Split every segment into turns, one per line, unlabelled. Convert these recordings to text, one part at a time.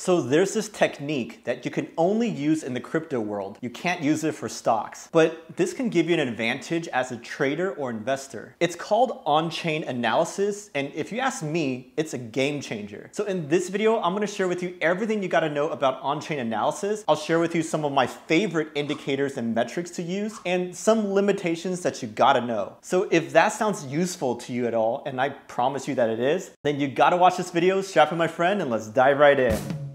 So there's this technique that you can only use in the crypto world. You can't use it for stocks, but this can give you an advantage as a trader or investor. It's called on-chain analysis, and if you ask me, it's a game changer. So in this video, I'm gonna share with you everything you gotta know about on-chain analysis. I'll share with you some of my favorite indicators and metrics to use, and some limitations that you gotta know. So if that sounds useful to you at all, and I promise you that it is, then you gotta watch this video, strap in my friend, and let's dive right in.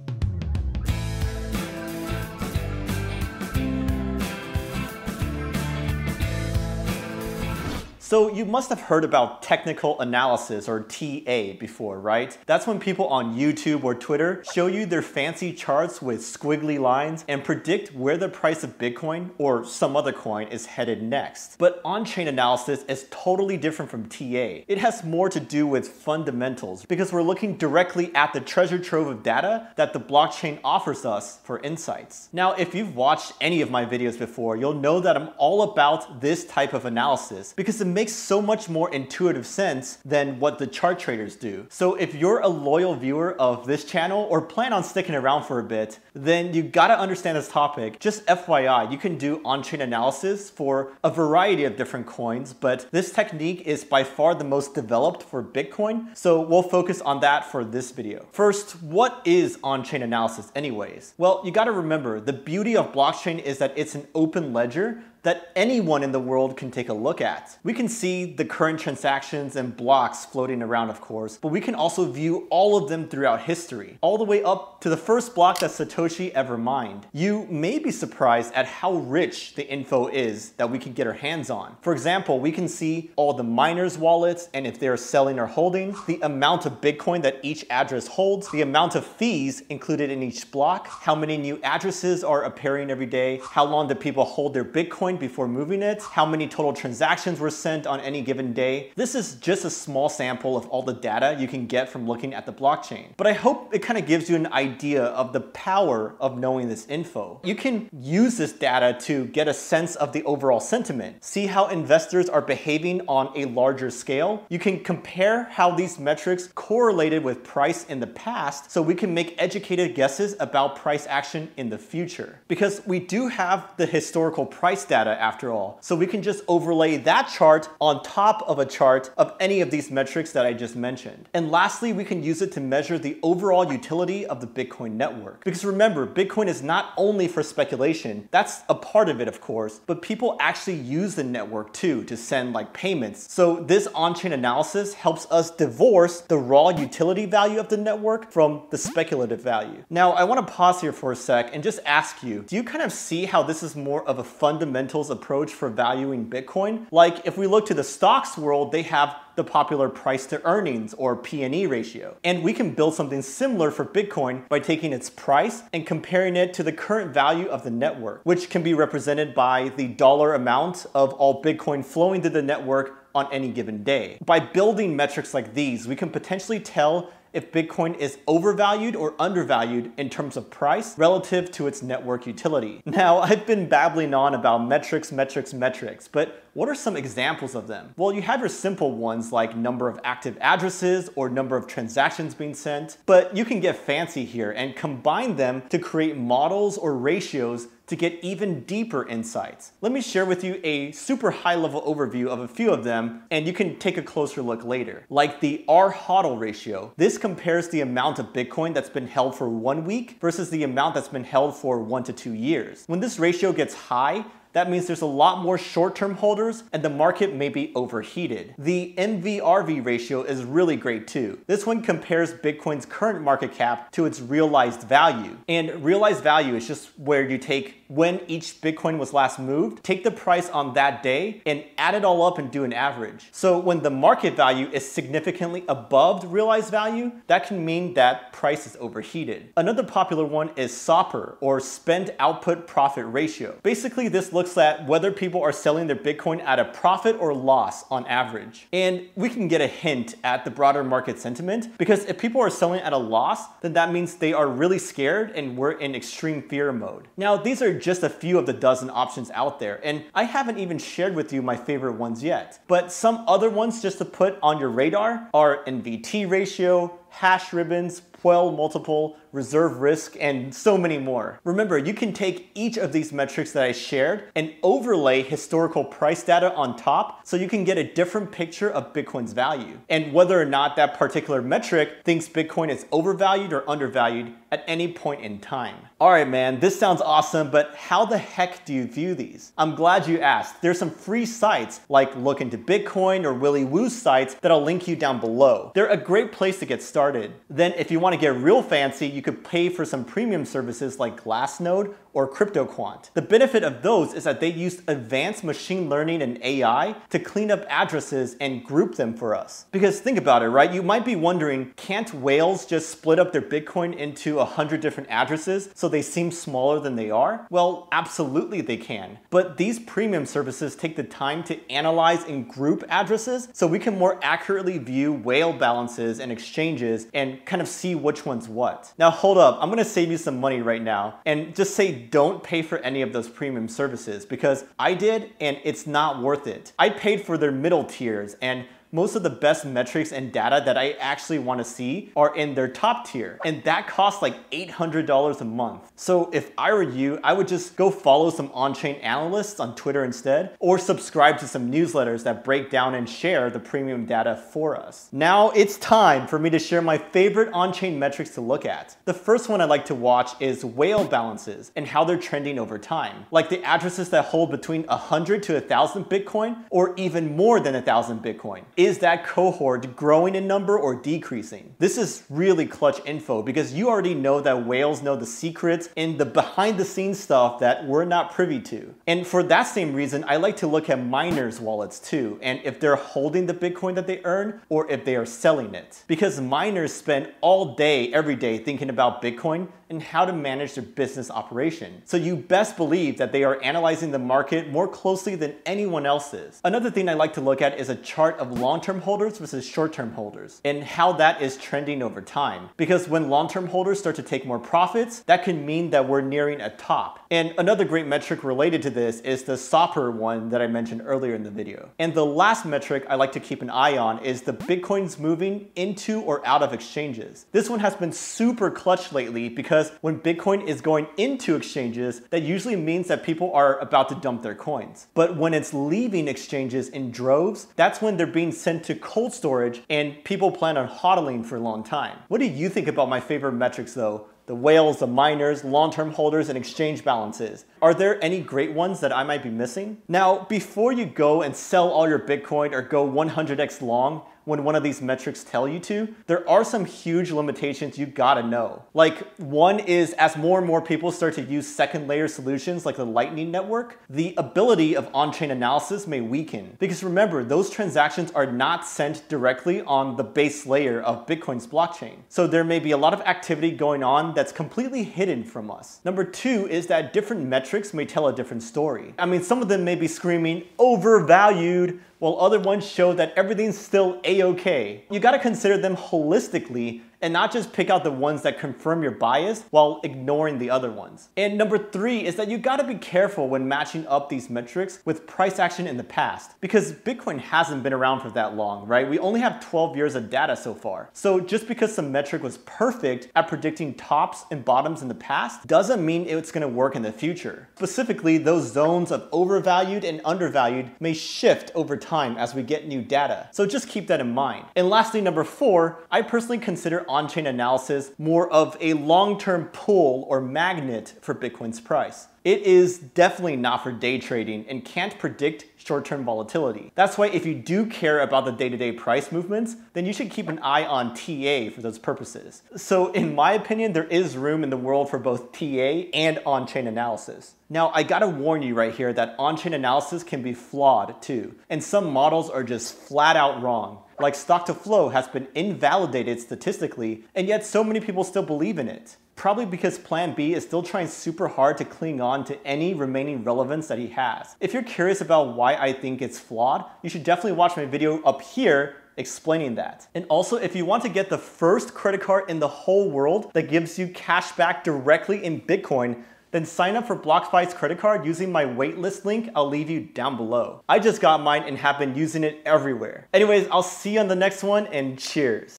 So you must have heard about technical analysis or TA before, right? That's when people on YouTube or Twitter show you their fancy charts with squiggly lines and predict where the price of Bitcoin or some other coin is headed next. But on-chain analysis is totally different from TA. It has more to do with fundamentals because we're looking directly at the treasure trove of data that the blockchain offers us for insights. Now, if you've watched any of my videos before, you'll know that I'm all about this type of analysis because it makes so much more intuitive sense than what the chart traders do. So if you're a loyal viewer of this channel or plan on sticking around for a bit, then you gotta understand this topic. Just FYI, you can do on-chain analysis for a variety of different coins, but this technique is by far the most developed for Bitcoin, so we'll focus on that for this video. First, what is on-chain analysis anyways? Well, you gotta remember, the beauty of blockchain is that it's an open ledger, that anyone in the world can take a look at. We can see the current transactions and blocks floating around, of course, but we can also view all of them throughout history, all the way up to the first block that Satoshi ever mined. You may be surprised at how rich the info is that we can get our hands on. For example, we can see all the miners' wallets and if they're selling or holding, the amount of Bitcoin that each address holds, the amount of fees included in each block, how many new addresses are appearing every day, how long do people hold their Bitcoin before moving it, how many total transactions were sent on any given day. This is just a small sample of all the data you can get from looking at the blockchain. But I hope it kind of gives you an idea of the power of knowing this info. You can use this data to get a sense of the overall sentiment, see how investors are behaving on a larger scale. You can compare how these metrics correlated with price in the past so we can make educated guesses about price action in the future. Because we do have the historical price data data after all. So we can just overlay that chart on top of a chart of any of these metrics that I just mentioned. And lastly, we can use it to measure the overall utility of the Bitcoin network. Because remember, Bitcoin is not only for speculation, that's a part of it of course, but people actually use the network too to send like payments. So this on-chain analysis helps us divorce the raw utility value of the network from the speculative value. Now I want to pause here for a sec and just ask you, do you kind of see how this is more of a fundamental fundamentals approach for valuing Bitcoin. Like if we look to the stocks world, they have the popular price to earnings or P&E ratio. And we can build something similar for Bitcoin by taking its price and comparing it to the current value of the network, which can be represented by the dollar amount of all Bitcoin flowing to the network on any given day. By building metrics like these, we can potentially tell if Bitcoin is overvalued or undervalued in terms of price relative to its network utility. Now, I've been babbling on about metrics, metrics, metrics, but what are some examples of them? Well, you have your simple ones like number of active addresses or number of transactions being sent, but you can get fancy here and combine them to create models or ratios to get even deeper insights. Let me share with you a super high level overview of a few of them and you can take a closer look later. Like the R-HODL ratio. This compares the amount of Bitcoin that's been held for one week versus the amount that's been held for one to two years. When this ratio gets high, that means there's a lot more short-term holders and the market may be overheated. The MVRV ratio is really great too. This one compares Bitcoin's current market cap to its realized value. And realized value is just where you take when each Bitcoin was last moved, take the price on that day and add it all up and do an average. So when the market value is significantly above the realized value, that can mean that price is overheated. Another popular one is SOPR or spend output profit ratio. Basically, this looks at whether people are selling their Bitcoin at a profit or loss on average. And we can get a hint at the broader market sentiment because if people are selling at a loss, then that means they are really scared and we're in extreme fear mode. Now, these are just a few of the dozen options out there, and I haven't even shared with you my favorite ones yet. But some other ones just to put on your radar are NVT ratio, hash ribbons, Puell multiple, reserve risk, and so many more. Remember, you can take each of these metrics that I shared and overlay historical price data on top so you can get a different picture of Bitcoin's value and whether or not that particular metric thinks Bitcoin is overvalued or undervalued at any point in time. All right, man, this sounds awesome, but how the heck do you view these? I'm glad you asked. There's some free sites like Look Into Bitcoin or Willy Woo sites that I'll link you down below. They're a great place to get started. Then if you want to get real fancy, you could pay for some premium services like Glassnode or CryptoQuant. The benefit of those is that they use advanced machine learning and AI to clean up addresses and group them for us. Because think about it, right? You might be wondering, can't whales just split up their Bitcoin into a hundred different addresses so they seem smaller than they are? Well, absolutely they can. But these premium services take the time to analyze and group addresses so we can more accurately view whale balances and exchanges and kind of see which one's what. Now hold up, I'm gonna save you some money right now and just say don't pay for any of those premium services because I did and it's not worth it. I paid for their middle tiers and most of the best metrics and data that I actually want to see are in their top tier. And that costs like $800 a month. So if I were you, I would just go follow some on-chain analysts on Twitter instead, or subscribe to some newsletters that break down and share the premium data for us. Now it's time for me to share my favorite on-chain metrics to look at. The first one I like to watch is whale balances and how they're trending over time. Like the addresses that hold between 100 to 1000 Bitcoin or even more than 1000 Bitcoin is that cohort growing in number or decreasing? This is really clutch info because you already know that whales know the secrets and the behind the scenes stuff that we're not privy to. And for that same reason, I like to look at miners' wallets too, and if they're holding the Bitcoin that they earn or if they are selling it. Because miners spend all day, every day thinking about Bitcoin and how to manage their business operation. So you best believe that they are analyzing the market more closely than anyone else is. Another thing I like to look at is a chart of long-term holders versus short-term holders and how that is trending over time. Because when long-term holders start to take more profits, that can mean that we're nearing a top. And another great metric related to this is the SOPR one that I mentioned earlier in the video. And the last metric I like to keep an eye on is the Bitcoins moving into or out of exchanges. This one has been super clutch lately because when Bitcoin is going into exchanges, that usually means that people are about to dump their coins. But when it's leaving exchanges in droves, that's when they're being sent to cold storage and people plan on hodling for a long time. What do you think about my favorite metrics though? The whales, the miners, long-term holders, and exchange balances. Are there any great ones that I might be missing? Now, before you go and sell all your Bitcoin or go 100x long, when one of these metrics tell you to, there are some huge limitations you gotta know. Like one is as more and more people start to use second layer solutions like the Lightning Network, the ability of on-chain analysis may weaken. Because remember, those transactions are not sent directly on the base layer of Bitcoin's blockchain. So there may be a lot of activity going on that's completely hidden from us. Number two is that different metrics may tell a different story. I mean, some of them may be screaming overvalued, while other ones show that everything's still a-okay. You gotta consider them holistically and not just pick out the ones that confirm your bias while ignoring the other ones. And number three is that you gotta be careful when matching up these metrics with price action in the past because Bitcoin hasn't been around for that long, right? We only have 12 years of data so far. So just because some metric was perfect at predicting tops and bottoms in the past doesn't mean it's gonna work in the future. Specifically, those zones of overvalued and undervalued may shift over time as we get new data. So just keep that in mind. And lastly, number four, I personally consider on-chain analysis more of a long-term pull or magnet for Bitcoin's price. It is definitely not for day trading and can't predict short-term volatility. That's why if you do care about the day-to-day -day price movements, then you should keep an eye on TA for those purposes. So in my opinion, there is room in the world for both TA and on-chain analysis. Now, I gotta warn you right here that on-chain analysis can be flawed too, and some models are just flat out wrong. Like stock to flow has been invalidated statistically, and yet so many people still believe in it. Probably because Plan B is still trying super hard to cling on to any remaining relevance that he has. If you're curious about why I think it's flawed, you should definitely watch my video up here explaining that. And also, if you want to get the first credit card in the whole world that gives you cash back directly in Bitcoin, then sign up for BlockFi's credit card using my waitlist link I'll leave you down below. I just got mine and have been using it everywhere. Anyways, I'll see you on the next one and cheers.